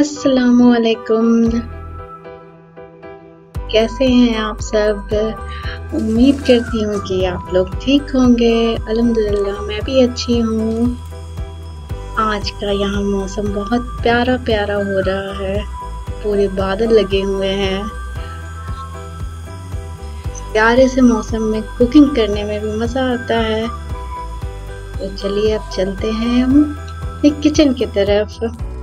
असलकुम कैसे हैं आप सब? उम्मीद करती हूँ कि आप लोग ठीक होंगे। अल्हम्दुलिल्लाह, मैं भी अच्छी हूँ। आज का यहाँ मौसम बहुत प्यारा प्यारा हो रहा है। पूरे बादल लगे हुए हैं। प्यारे से मौसम में कुकिंग करने में भी मज़ा आता है। तो चलिए अब चलते हैं हम किचन की तरफ़।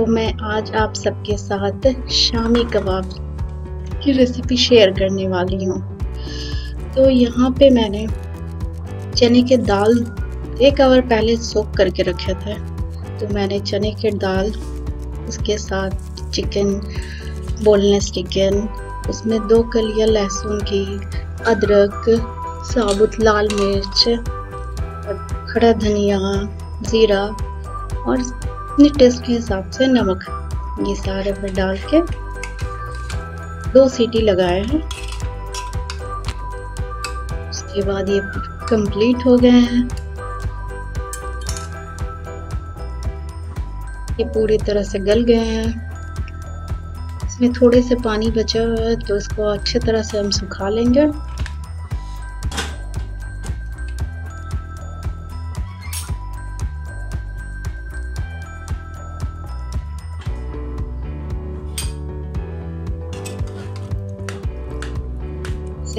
तो मैं आज आप सबके साथ शामी कबाब की रेसिपी शेयर करने वाली हूँ। तो यहाँ पे मैंने चने के दाल एक आवर पहले सोख करके रखे थे। तो मैंने चने के दाल, उसके साथ चिकन बोनलेस चिकन उसमें दो कलिया लहसुन की, अदरक, साबुत लाल मिर्च, खड़ा धनिया, ज़ीरा और अपने टेस्ट के हिसाब से नमक ये सारे में डाल के दो सीटी लगाए हैं। उसके बाद ये कंप्लीट हो गए हैं। ये पूरी तरह से गल गए हैं। इसमें थोड़े से पानी बचा हुआ है तो इसको अच्छे तरह से हम सुखा लेंगे।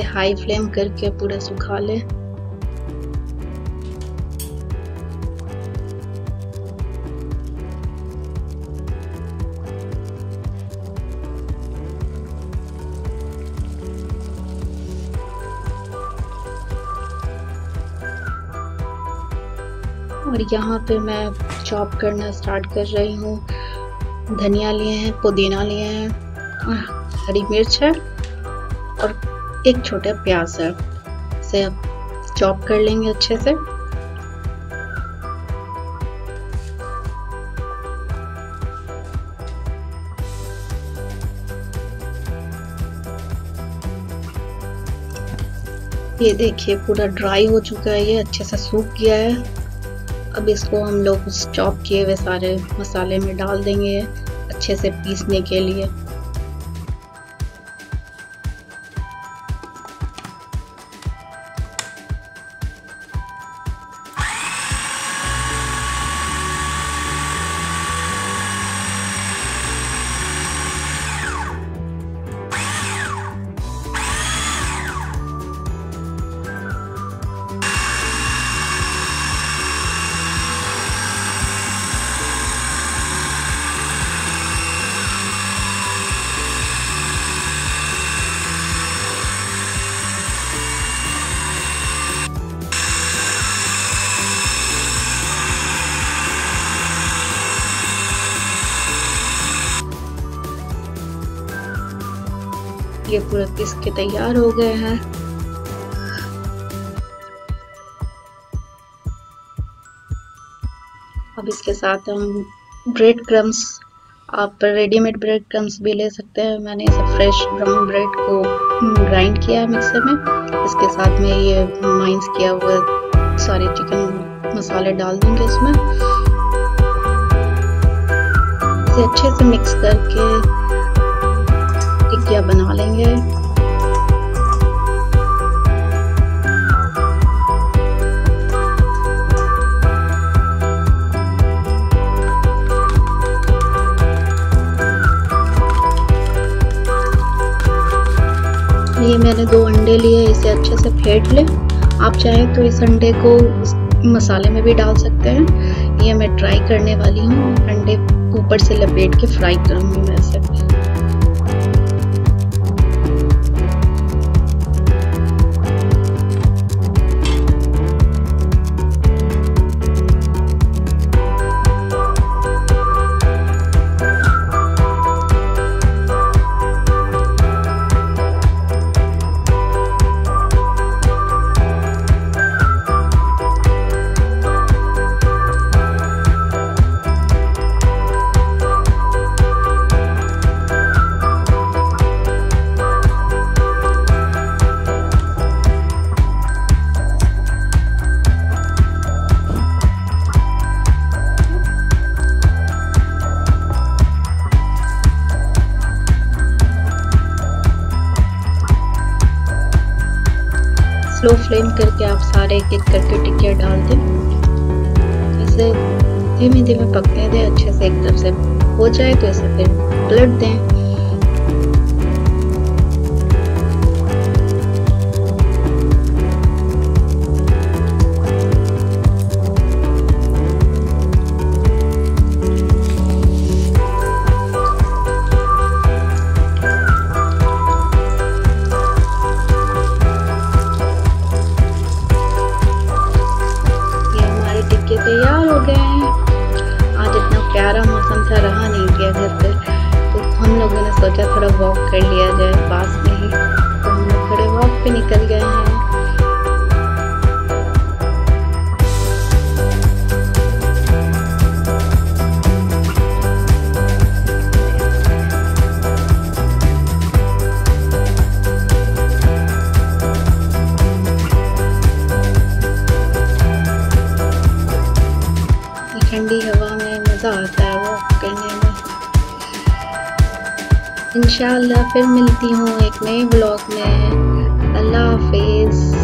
इसे हाई फ्लेम करके पूरा सुखा लें। और यहाँ पे मैं चॉप करना स्टार्ट कर रही हूँ। धनिया लिए हैं, पुदीना लिए हैं। हरी मिर्च है। एक छोटा प्याज है इसे चॉप कर लेंगे अच्छे से। ये देखिए, पूरा ड्राई हो चुका है, ये अच्छे से सूख गया है। अब इसको हम लोग चॉप किए हुए सारे मसाले में डाल देंगे अच्छे से पीसने के लिए। ये पूरा पिस के तैयार हो गए हैं? अब इसके साथ हम ब्रेड क्रम्स आप रेडीमेड ब्रेड क्रम्स भी ले सकते हैं। मैंने इसे फ्रेश ब्राउन ब्रेड को ग्राइंड किया है मिक्सर में। इसके साथ में ये माइंस किया हुआ सारे चिकन मसाले डाल देंगे इसमें। इसे अच्छे से मिक्स करके टिक्किया बना लेंगे? ये मैंने दो अंडे लिए इसे अच्छे से फेंट लें। आप चाहें तो इस अंडे को मसाले में भी डाल सकते हैं। ये मैं ट्राई करने वाली हूँ। अंडे ऊपर से लपेट के फ्राई करूँगी मैं इसे। फ्लेम करके आप सारे एक एक करके टिक्कियाँ डाल दें। इसे धीमे धीमे पकने दें, अच्छे से एकदम से हो जाए तो इसे फिर पलट दें। हम सोचा थोड़ा वॉक कर लिया जाए, पास में ही। तो हम लोग थोड़े वॉक पे निकल गए हैं। ठंडी हवा में मज़ा आता है। इंशाल्लाह फिर मिलती हूँ एक नए ब्लॉग में। अल्लाह हाफिज़।